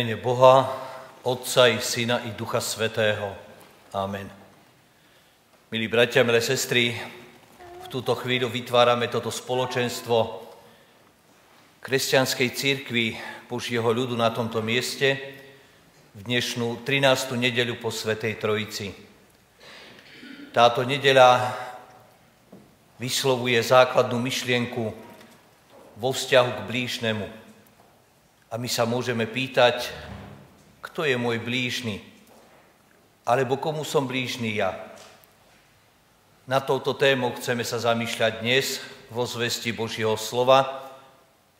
mene Boha, Otca i Syna i Ducha Svetého. Amen. Milí bratia, milé sestry, v túto chvíľu vytvárame toto spoločenstvo kresťanskej církvy Božieho ľudu na tomto mieste v dnešnú 13. nedeľu po Svetej Trojici. Táto nedeľa vyslovuje základnú myšlienku vo vzťahu k blížnemu. A my sa môžeme pýtať, kto je môj blížny, alebo komu som blížny ja. Na touto tému chceme sa zamýšľať dnes vo zvesti Božieho slova.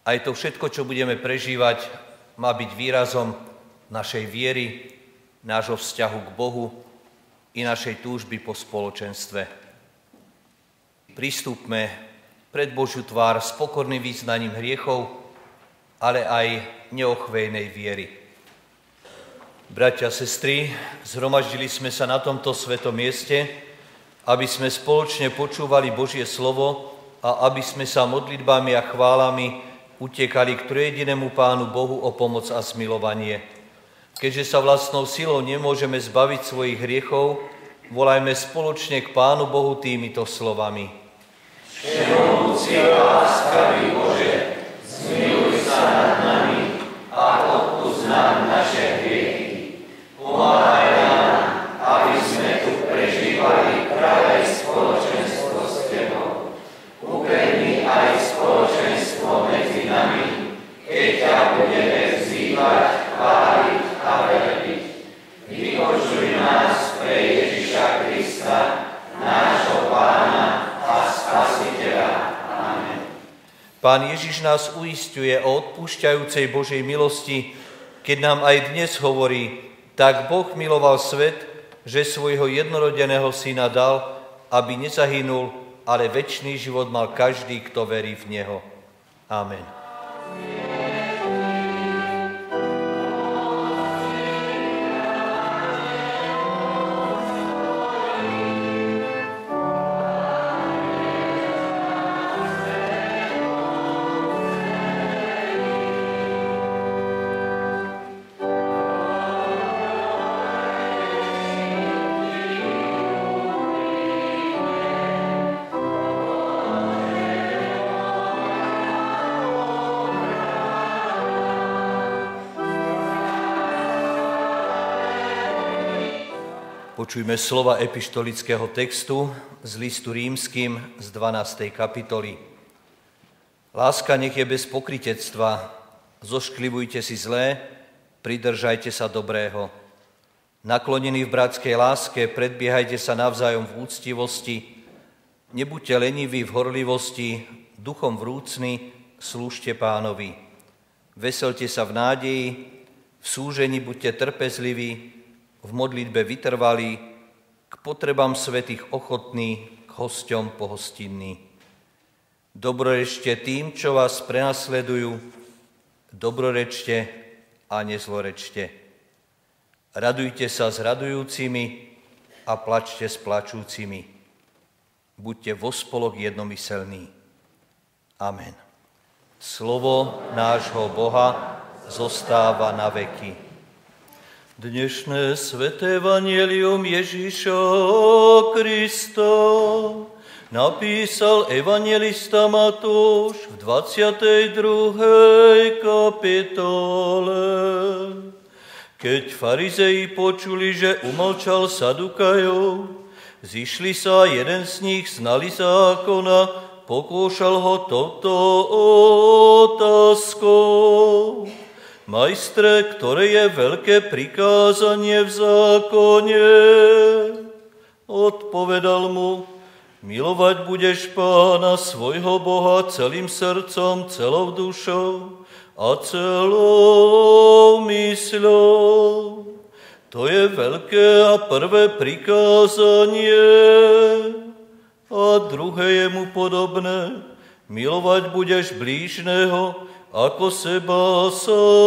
Aj to všetko, čo budeme prežívať, má byť výrazom našej viery, nášho vzťahu k Bohu i našej túžby po spoločenstve. Pristúpme pred Božiu tvár s pokorným význaním hriechov, ale aj neochvejnej viery. Bratia a sestry, zhromaždili sme sa na tomto svetom mieste, aby sme spoločne počúvali Božie slovo a aby sme sa modlitbami a chválami utekali k trojedinému Pánu Bohu o pomoc a zmilovanie. Keďže sa vlastnou silou nemôžeme zbaviť svojich hriechov, volajme spoločne k Pánu Bohu týmito slovami. Všemohúci a láskavý Bože, zmiluj sa nad nami a odpúsť nám naše hriechy. Pomáhaj nám, aby sme tu prežívali práve spoločenstvo s Tebou. Upevni aj spoločenstvo medzi nami, keď ťa budeme vzývať, chváliť a velebiť. Vypočuj nás pre Ježiša Krista, nášho Pána a Spasiteľa. Amen. Pán Ježiš nás uistuje o odpúšťajúcej Božej milosti, keď nám aj dnes hovorí, tak Boh miloval svet, že svojho jednorodeného syna dal, aby nezahynul, ale väčší život mal každý, kto verí v Neho. Amen. Počujme slova epištolického textu z listu rímským z 12. kapitoly. Láska nech je bez pokritectva, zošklivujte si zlé, pridržajte sa dobrého. Naklonení v bratskej láske, predbiehajte sa navzájom v úctivosti, nebuďte leniví v horlivosti, duchom vrúcni, slúžte pánovi. Veselte sa v nádeji, v súžení buďte trpezliví, v modlitbe vytrvalí, k potrebám svetých ochotní, k hosťom pohostinní. Dobrorečte tým, čo vás prenasledujú, dobrorečte a nezlorečte. Radujte sa s radujúcimi a plačte s plačúcimi. Buďte vo spolok jednomyselní. Amen. Slovo nášho Boha zostáva na veky. Dnešné sveté evanielium Ježíša Krista napísal evangelista Matúš v 22. kapitole. Keď farizei počuli, že umlčal Sadukajov, zišli sa jeden z nich, znali zákona, pokúšal ho toto otázkou. Majstre, ktoré je veľké prikázanie v zákone? Odpovedal mu, milovať budeš pána svojho Boha celým srdcom, celou dušou a celou mysľou. To je veľké a prvé prikázanie. A druhé je mu podobné. Milovať budeš blížneho ako seba samého.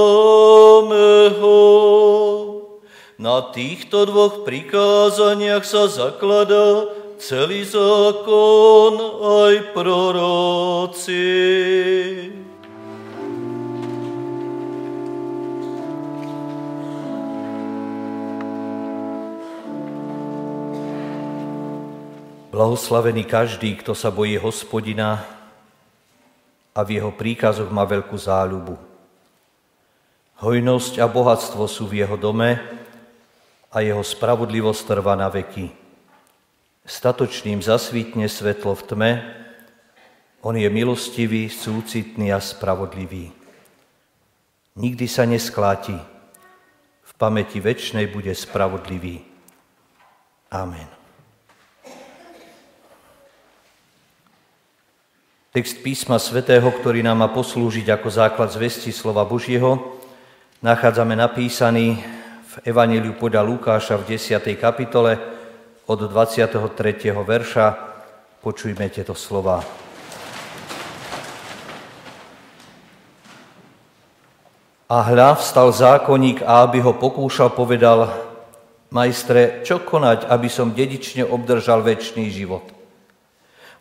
Na týchto dvoch prikázaniach sa zakladá celý zákon aj proroci. Blahoslavený každý, kto sa bojí hospodina a v jeho príkazoch má veľkú záľubu. Hojnosť a bohatstvo sú v jeho dome a jeho spravodlivosť trvá na veky. Statočným zasvítne svetlo v tme, on je milostivý, súcitný a spravodlivý. Nikdy sa neskláti, v pamäti väčšnej bude spravodlivý. Amen. Text písma svätého, ktorý nám má poslúžiť ako základ zvesti slova Božieho, nachádzame napísaný v Evangeliu podľa Lukáša v 10. kapitole od 23. verša. Počujme tieto slova. A hľa vstal zákonník a aby ho pokúšal, povedal, majstre, čo konať, aby som dedične obdržal väčší život?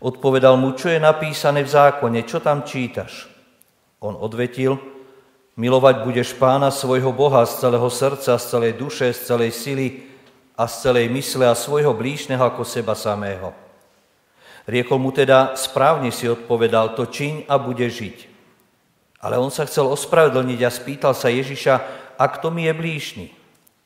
Odpovedal mu, čo je napísané v zákone, čo tam čítaš? On odvetil, milovať budeš pána svojho Boha z celého srdca, z celej duše, z celej sily a z celej mysle a svojho blížneho ako seba samého. Riekol mu teda, správne si odpovedal, to čiň a bude žiť. Ale on sa chcel ospravedlniť a spýtal sa Ježiša, a kto mi je blížny?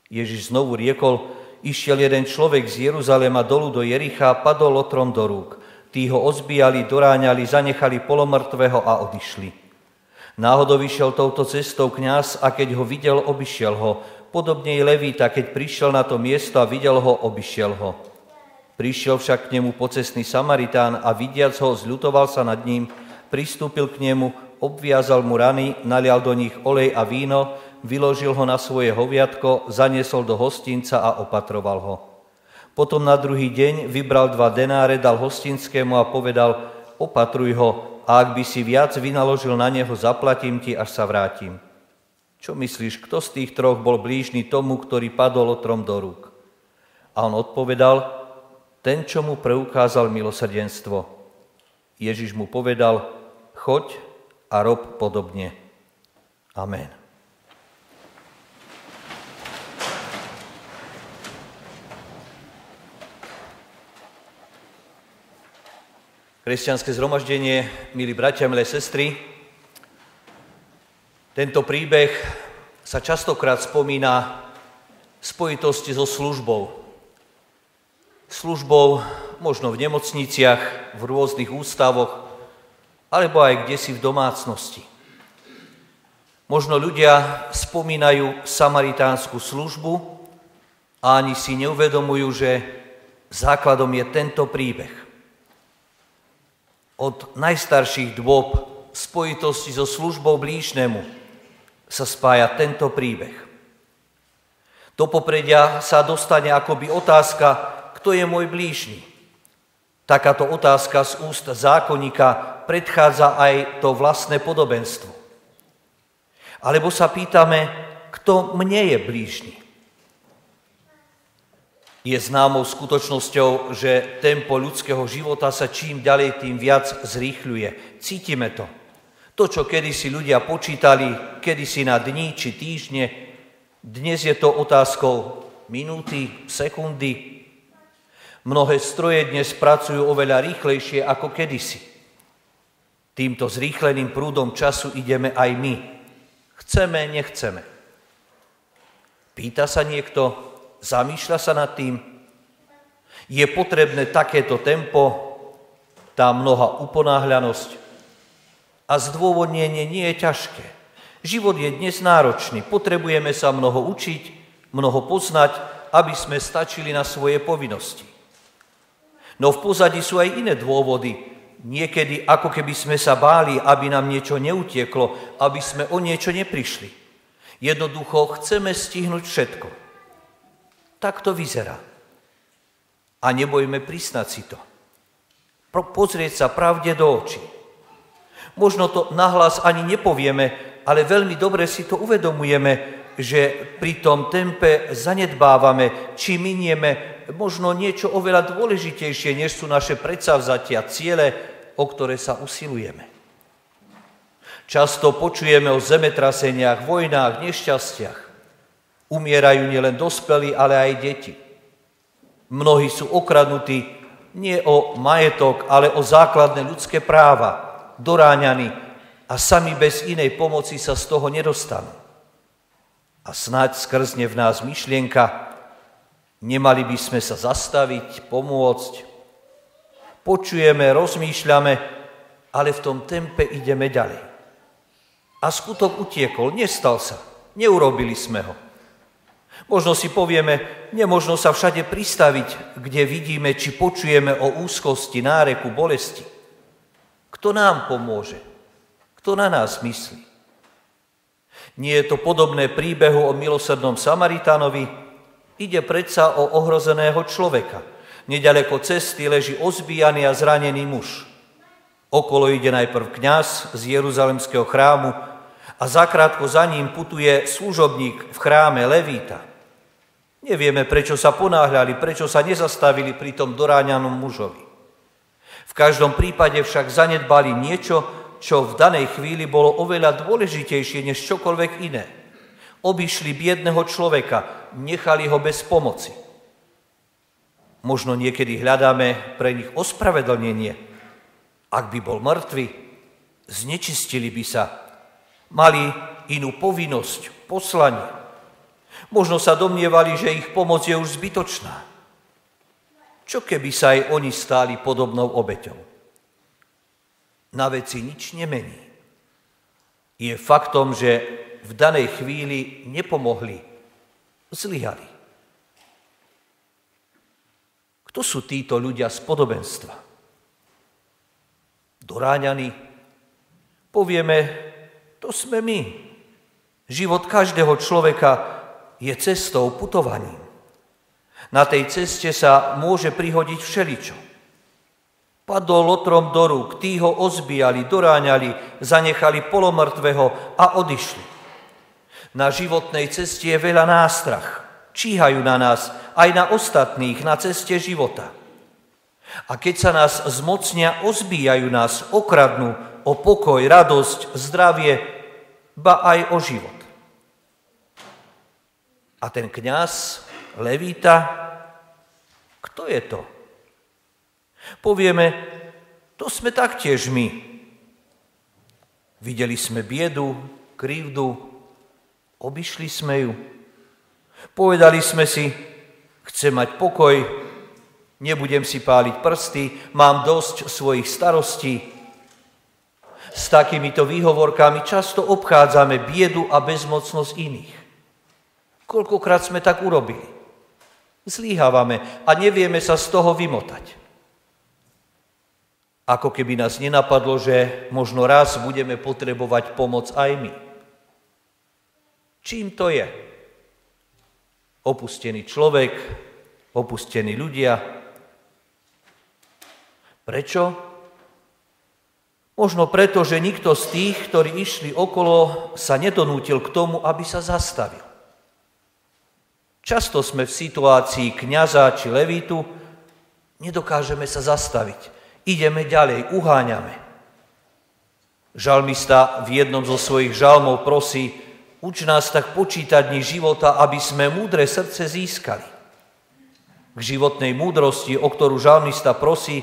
Ježiš znovu riekol, išiel jeden človek z Jeruzalema dolu do Jericha a padol otrom do rúk. Tí ho ozbíjali, doráňali, zanechali polomrtvého a odišli. Náhodou vyšiel touto cestou kňaz a keď ho videl, obišiel ho. Podobne i Levíta, keď prišiel na to miesto a videl ho, obišiel ho. Prišiel však k nemu pocestný Samaritán a vidiac ho, zľutoval sa nad ním, pristúpil k nemu, obviazal mu rany, nalial do nich olej a víno, vyložil ho na svoje hoviatko, zaniesol do hostinca a opatroval ho. Potom na druhý deň vybral dva denáre, dal hostinskému a povedal, opatruj ho a ak by si viac vynaložil na neho, zaplatím ti, až sa vrátim. Čo myslíš, kto z tých troch bol blížny tomu, ktorý padol otrom do rúk? A on odpovedal, ten, čo mu preukázal milosrdenstvo. Ježiš mu povedal, choď a rob podobne. Amen. Kresťanské zhromaždenie, milí bratia, milé sestry, tento príbeh sa častokrát spomína v spojitosti so službou. Službou možno v nemocniciach, v rôznych ústavoch, alebo aj kde si v domácnosti. Možno ľudia spomínajú samaritánsku službu a ani si neuvedomujú, že základom je tento príbeh. Od najstarších dôb v spojitosti so službou blížnemu sa spája tento príbeh. Do popredia sa dostane akoby otázka, kto je môj blížny. Takáto otázka z úst zákonníka predchádza aj to vlastné podobenstvo. Alebo sa pýtame, kto mne je blížny. Je známou skutočnosťou, že tempo ľudského života sa čím ďalej, tým viac zrýchľuje. Cítime to. To, čo kedysi ľudia počítali, kedysi na dní či týždne, dnes je to otázkou minúty, sekundy. Mnohé stroje dnes pracujú oveľa rýchlejšie ako kedysi. Týmto zrýchleným prúdom času ideme aj my. Chceme, nechceme. Pýta sa niekto, Zamýšľa sa nad tým? Je potrebné takéto tempo, tá mnoha uponáhľanosť? A zdôvodnenie nie je ťažké. Život je dnes náročný, potrebujeme sa mnoho učiť, mnoho poznať, aby sme stačili na svoje povinnosti. No v pozadí sú aj iné dôvody. Niekedy ako keby sme sa báli, aby nám niečo neutieklo, aby sme o niečo neprišli. Jednoducho chceme stihnúť všetko. Tak to vyzerá. A nebojme prisnať si to. Pozrieť sa pravde do očí. Možno to nahlas ani nepovieme, ale veľmi dobre si to uvedomujeme, že pri tom tempe zanedbávame, či minieme možno niečo oveľa dôležitejšie, než sú naše predsavzatia, ciele, o ktoré sa usilujeme. Často počujeme o zemetraseniach, vojnách, nešťastiach. Umierajú nielen dospelí, ale aj deti. Mnohí sú okradnutí nie o majetok, ale o základné ľudské práva, doráňaní a sami bez inej pomoci sa z toho nedostanú. A snáď skrzne v nás myšlienka, nemali by sme sa zastaviť, pomôcť. Počujeme, rozmýšľame, ale v tom tempe ideme ďalej. A skutok utiekol, nestal sa, neurobili sme ho. Možno si povieme, nemožno sa všade pristaviť, kde vidíme či počujeme o úzkosti, náreku, bolesti. Kto nám pomôže? Kto na nás myslí? Nie je to podobné príbehu o milosrdnom Samaritánovi, ide predsa o ohrozeného človeka. Nedaleko cesty leží ozbíjaný a zranený muž. Okolo ide najprv kňaz z Jeruzalemského chrámu a zakrátko za ním putuje služobník v chráme Levíta. Nevieme, prečo sa ponáhľali, prečo sa nezastavili pri tom doráňanom mužovi. V každom prípade však zanedbali niečo, čo v danej chvíli bolo oveľa dôležitejšie než čokoľvek iné. Obišli biedného človeka, nechali ho bez pomoci. Možno niekedy hľadáme pre nich ospravedlnenie. Ak by bol mŕtvy, znečistili by sa, mali inú povinnosť, poslanie. Možno sa domnievali, že ich pomoc je už zbytočná. Čo keby sa aj oni stáli podobnou obeťou? Na veci nič nemení. Je faktom, že v danej chvíli nepomohli, zlyhali. Kto sú títo ľudia z podobenstva? Doráňaní? Povieme, to sme my. Život každého človeka je cestou, putovaním. Na tej ceste sa môže prihodiť všeličo. Padol lotrom do rúk, tí ho ozbíjali, doráňali, zanechali polomrtvého a odišli. Na životnej ceste je veľa nástrach. Číhajú na nás, aj na ostatných, na ceste života. A keď sa nás zmocnia, ozbíjajú nás, okradnú o pokoj, radosť, zdravie, ba aj o život. A ten kňaz, Levita, kto je to? Povieme, to sme taktiež my. Videli sme biedu, krivdu, obišli sme ju. Povedali sme si, chcem mať pokoj, nebudem si páliť prsty, mám dosť svojich starostí. S takýmito výhovorkami často obchádzame biedu a bezmocnosť iných. Koľkokrát sme tak urobili. Zlíhávame a nevieme sa z toho vymotať. Ako keby nás nenapadlo, že možno raz budeme potrebovať pomoc aj my. Čím to je? Opustený človek, opustení ľudia. Prečo? Možno preto, že nikto z tých, ktorí išli okolo, sa nedonútil k tomu, aby sa zastavil. Často sme v situácii kniaza či levitu, nedokážeme sa zastaviť. Ideme ďalej, uháňame. Žalmista v jednom zo svojich žalmov prosí, uč nás tak počítať dní života, aby sme múdre srdce získali. K životnej múdrosti, o ktorú žalmista prosí,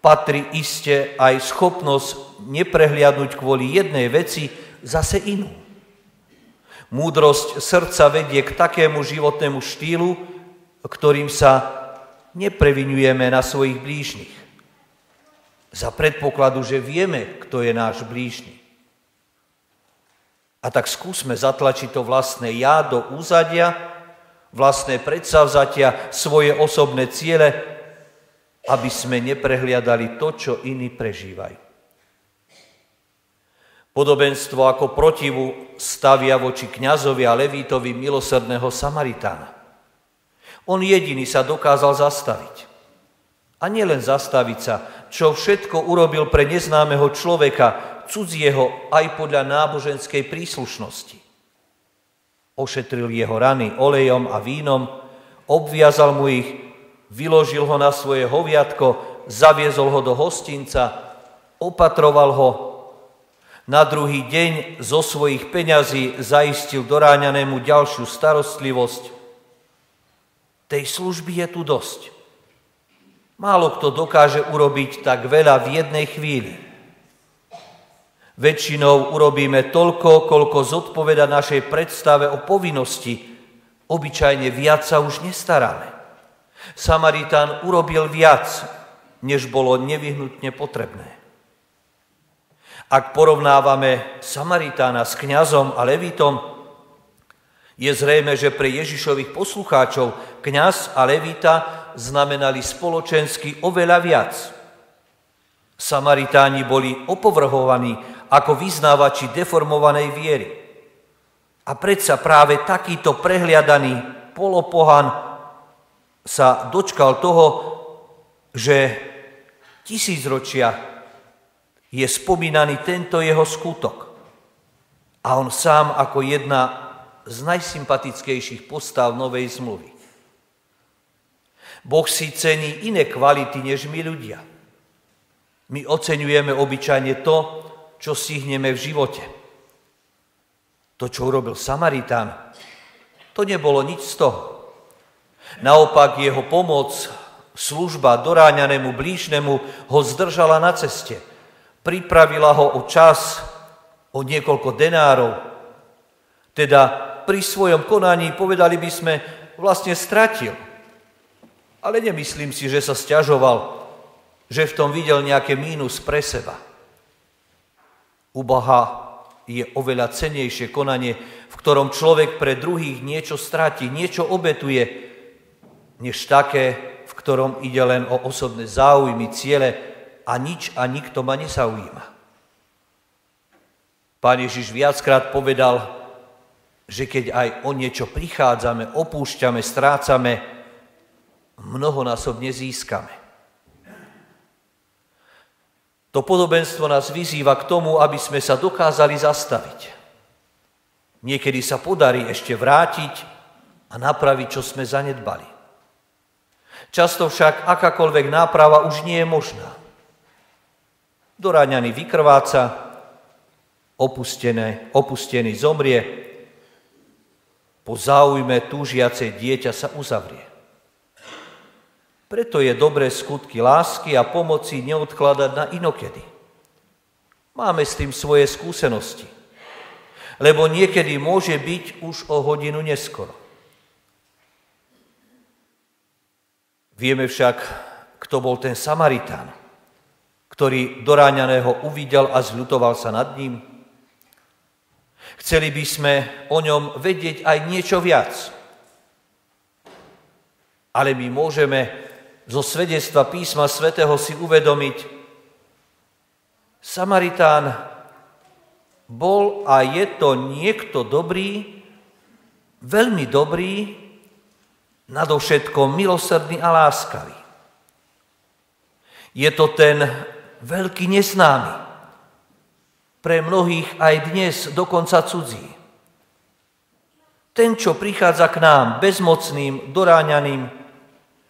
patrí iste aj schopnosť neprehliadnúť kvôli jednej veci zase inú. Múdrosť srdca vedie k takému životnému štýlu, ktorým sa neprevinujeme na svojich blížnych. Za predpokladu, že vieme, kto je náš blížny. A tak skúsme zatlačiť to vlastné ja do úzadia, vlastné predsavzatia, svoje osobné ciele, aby sme neprehliadali to, čo iní prežívajú. Podobenstvo ako protivu stavia voči kňazovi a levítovi milosrdného Samaritána. On jediný sa dokázal zastaviť. A nielen zastaviť sa, čo všetko urobil pre neznámeho človeka, cudzieho aj podľa náboženskej príslušnosti. Ošetril jeho rany olejom a vínom, obviazal mu ich, vyložil ho na svoje hoviatko, zaviezol ho do hostinca, opatroval ho na druhý deň zo svojich peňazí zaistil doráňanému ďalšiu starostlivosť. Tej služby je tu dosť. Málo kto dokáže urobiť tak veľa v jednej chvíli. Väčšinou urobíme toľko, koľko zodpoveda našej predstave o povinnosti. Obyčajne viac sa už nestaráme. Samaritán urobil viac, než bolo nevyhnutne potrebné. Ak porovnávame Samaritána s kňazom a levitom, je zrejme, že pre Ježišových poslucháčov kňaz a levita znamenali spoločensky oveľa viac. Samaritáni boli opovrhovaní ako vyznávači deformovanej viery. A predsa práve takýto prehliadaný polopohan sa dočkal toho, že tisícročia je spomínaný tento jeho skutok. A on sám ako jedna z najsympatickejších postav Novej zmluvy. Boh si cení iné kvality než my ľudia. My oceňujeme obyčajne to, čo stihneme v živote. To, čo urobil Samaritán, to nebolo nič z toho. Naopak jeho pomoc, služba doráňanému blížnemu ho zdržala na ceste. Pripravila ho o čas, o niekoľko denárov. Teda pri svojom konaní, povedali by sme, vlastne stratil. Ale nemyslím si, že sa stiažoval, že v tom videl nejaké mínus pre seba. U Boha je oveľa cenejšie konanie, v ktorom človek pre druhých niečo stratí, niečo obetuje, než také, v ktorom ide len o osobné záujmy, ciele a nič a nikto ma nezaujíma. Pán Ježiš viackrát povedal, že keď aj o niečo prichádzame, opúšťame, strácame, mnohonásobne získame. To podobenstvo nás vyzýva k tomu, aby sme sa dokázali zastaviť. Niekedy sa podarí ešte vrátiť a napraviť, čo sme zanedbali. Často však akákoľvek náprava už nie je možná. Doráňaný vykrváca, opustený, opustený zomrie, po záujme túžiacej dieťa sa uzavrie. Preto je dobré skutky lásky a pomoci neodkladať na inokedy. Máme s tým svoje skúsenosti, lebo niekedy môže byť už o hodinu neskoro. Vieme však, kto bol ten Samaritán, ktorý doráňaného uvidel a zľutoval sa nad ním, Chceli by sme o ňom vedieť aj niečo viac. Ale my môžeme zo svedectva písma svätého si uvedomiť, Samaritán bol a je to niekto dobrý, veľmi dobrý, nadovšetko milosrdný a láskavý. Je to ten veľký neznámy, pre mnohých aj dnes dokonca cudzí. Ten, čo prichádza k nám bezmocným, doráňaným,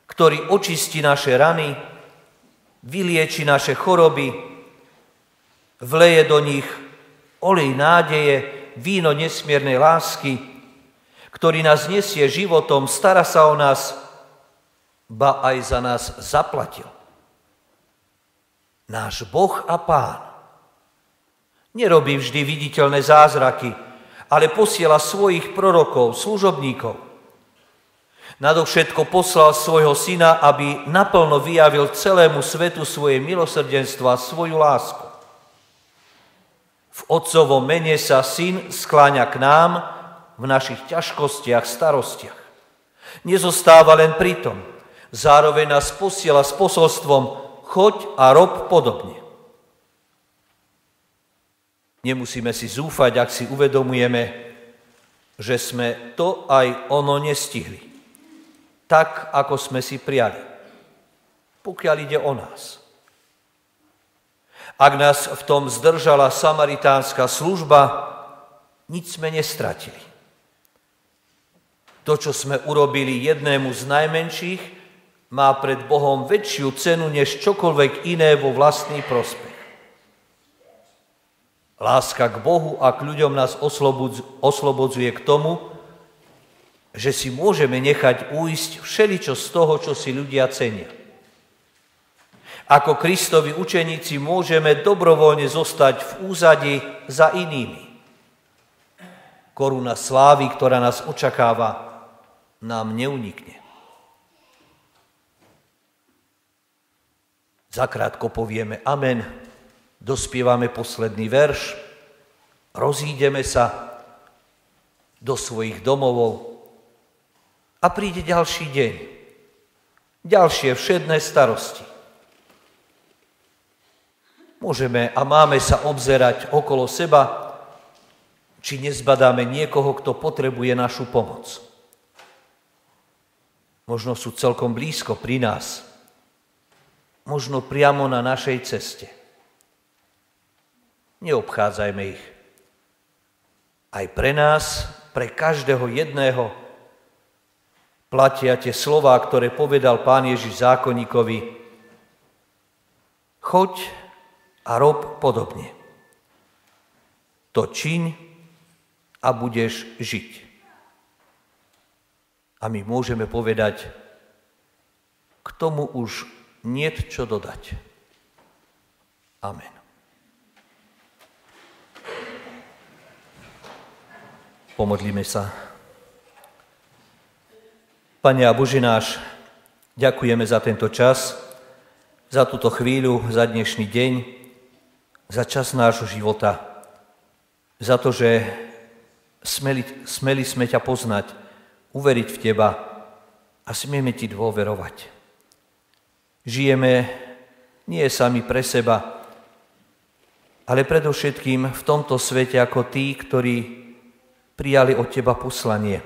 ktorý očistí naše rany, vylieči naše choroby, vleje do nich olej nádeje, víno nesmiernej lásky, ktorý nás nesie životom, stará sa o nás, ba aj za nás zaplatil. Náš Boh a Pán Nerobí vždy viditeľné zázraky, ale posiela svojich prorokov, služobníkov. Nadovšetko poslal svojho syna, aby naplno vyjavil celému svetu svoje milosrdenstvo a svoju lásku. V otcovom mene sa syn skláňa k nám v našich ťažkostiach, starostiach. Nezostáva len pri tom. Zároveň nás posiela s posolstvom choď a rob podobne. Nemusíme si zúfať, ak si uvedomujeme, že sme to aj ono nestihli. Tak, ako sme si prijali. Pokiaľ ide o nás. Ak nás v tom zdržala samaritánska služba, nič sme nestratili. To, čo sme urobili jednému z najmenších, má pred Bohom väčšiu cenu než čokoľvek iné vo vlastný prospech. Láska k Bohu a k ľuďom nás oslobodzuje k tomu, že si môžeme nechať újsť všeličo z toho, čo si ľudia cenia. Ako Kristovi učeníci môžeme dobrovoľne zostať v úzadi za inými. Koruna slávy, ktorá nás očakáva, nám neunikne. Zakrátko povieme amen, dospievame posledný verš, rozídeme sa do svojich domovov a príde ďalší deň. Ďalšie všedné starosti. Môžeme a máme sa obzerať okolo seba, či nezbadáme niekoho, kto potrebuje našu pomoc. Možno sú celkom blízko pri nás, možno priamo na našej ceste. Neobchádzajme ich. Aj pre nás, pre každého jedného platia tie slova, ktoré povedal pán Ježiš zákonníkovi. Choď a rob podobne. To čiň a budeš žiť. A my môžeme povedať, k tomu už niet čo dodať. Amen. Pomodlíme sa. Pane a Bože náš, ďakujeme za tento čas, za túto chvíľu, za dnešný deň, za čas nášho života, za to, že smeli, smeli sme ťa poznať, uveriť v Teba a smieme Ti dôverovať. Žijeme nie sami pre seba, ale predovšetkým v tomto svete ako tí, ktorí prijali od Teba poslanie.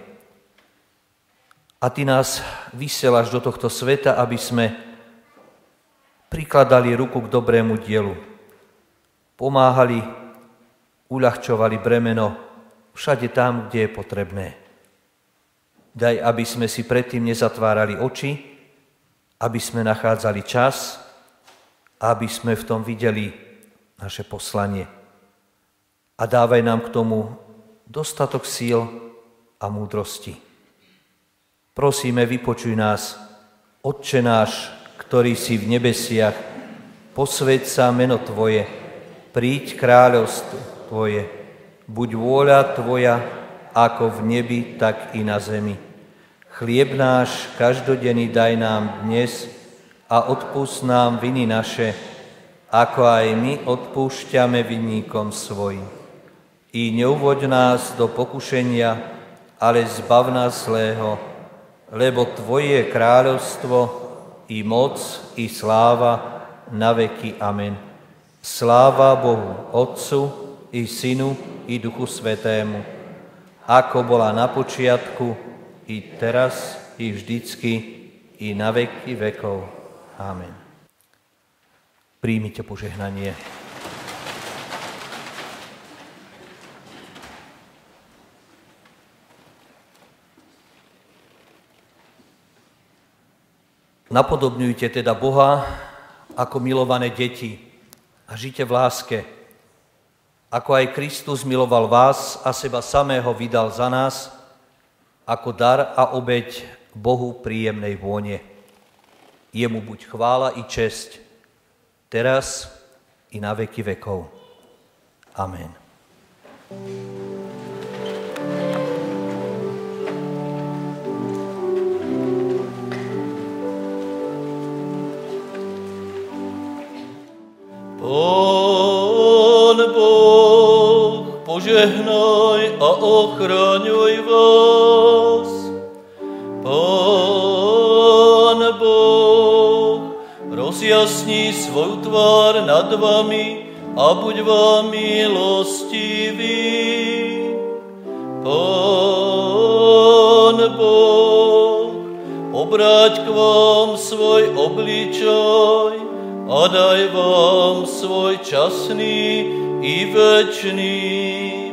A Ty nás vysielaš do tohto sveta, aby sme prikladali ruku k dobrému dielu. Pomáhali, uľahčovali bremeno všade tam, kde je potrebné. Daj, aby sme si predtým nezatvárali oči, aby sme nachádzali čas, aby sme v tom videli naše poslanie. A dávaj nám k tomu dostatok síl a múdrosti. Prosíme, vypočuj nás, Otče náš, ktorý si v nebesiach, posveď sa meno Tvoje, príď kráľovstvo Tvoje, buď vôľa Tvoja, ako v nebi, tak i na zemi. Chlieb náš každodenný daj nám dnes a odpust nám viny naše, ako aj my odpúšťame vinníkom svojim. I neuvoď nás do pokušenia, ale zbav nás zlého, lebo Tvoje je kráľovstvo, i moc, i sláva na veky. Amen. Sláva Bohu, Otcu, i Synu, i Duchu Svetému, ako bola na počiatku, i teraz, i vždycky, i na veky vekov. Amen. Príjmite požehnanie. Napodobňujte teda Boha ako milované deti a žite v láske, ako aj Kristus miloval vás a seba samého vydal za nás, ako dar a obeď Bohu príjemnej vône. Jemu buď chvála i česť, teraz i na veky vekov. Amen. Pán Boh, požehnaj a ochraňuj vás. rozjasní svoj tvár nad vami a buď vám milostivý. Pán Boh, obráť k vám svoj obličaj a daj vám svoj časný i večný.